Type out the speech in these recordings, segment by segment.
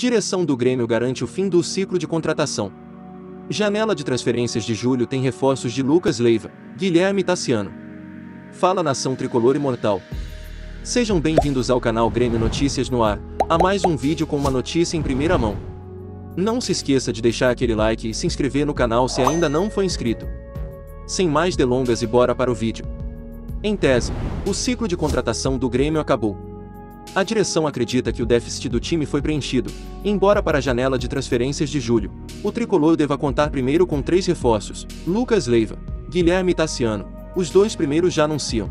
Direção do Grêmio garante o fim do ciclo de contratação. Janela de transferências de julho tem reforços de Lucas Leiva, Guilherme Tassiano. Fala nação tricolor imortal. Sejam bem-vindos ao canal Grêmio Notícias no ar, a mais um vídeo com uma notícia em primeira mão. Não se esqueça de deixar aquele like e se inscrever no canal se ainda não foi inscrito. Sem mais delongas e bora para o vídeo. Em tese, o ciclo de contratação do Grêmio acabou. A direção acredita que o déficit do time foi preenchido, embora para a janela de transferências de julho, o tricolor deva contar primeiro com três reforços: Lucas Leiva, Guilherme Tassiano. Os dois primeiros já anunciam.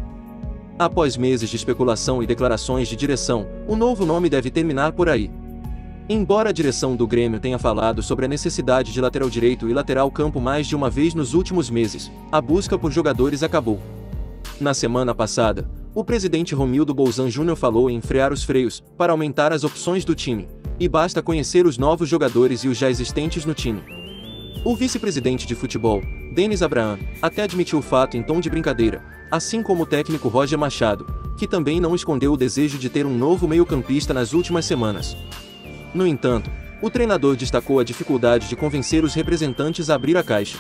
Após meses de especulação e declarações de direção, o novo nome deve terminar por aí. Embora a direção do Grêmio tenha falado sobre a necessidade de lateral direito e lateral campo mais de uma vez nos últimos meses, a busca por jogadores acabou. Na semana passada, o presidente Romildo Bolzan Júnior falou em frear os freios, para aumentar as opções do time, e basta conhecer os novos jogadores e os já existentes no time. O vice-presidente de futebol, Denis Abraham, até admitiu o fato em tom de brincadeira, assim como o técnico Roger Machado, que também não escondeu o desejo de ter um novo meio-campista nas últimas semanas. No entanto, o treinador destacou a dificuldade de convencer os representantes a abrir a caixa.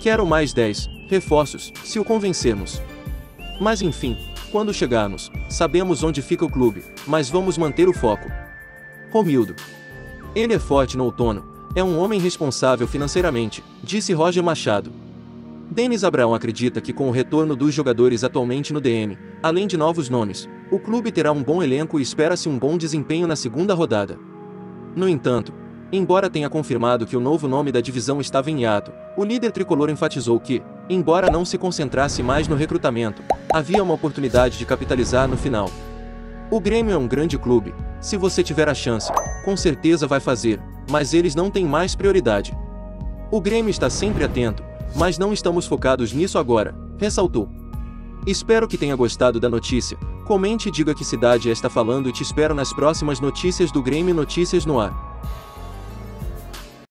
Quero mais 10 reforços, se o convencermos. Mas enfim, quando chegarmos, sabemos onde fica o clube, mas vamos manter o foco. Romildo. Ele é forte no outono, é um homem responsável financeiramente, disse Roger Machado. Denis Abraão acredita que com o retorno dos jogadores atualmente no DM, além de novos nomes, o clube terá um bom elenco e espera-se um bom desempenho na segunda rodada. No entanto, embora tenha confirmado que o novo nome da divisão estava em hiato, o líder tricolor enfatizou que, embora não se concentrasse mais no recrutamento, havia uma oportunidade de capitalizar no final. O Grêmio é um grande clube, se você tiver a chance, com certeza vai fazer, mas eles não têm mais prioridade. O Grêmio está sempre atento, mas não estamos focados nisso agora, ressaltou. Espero que tenha gostado da notícia. Comente e diga que cidade está falando e te espero nas próximas notícias do Grêmio Notícias no Ar.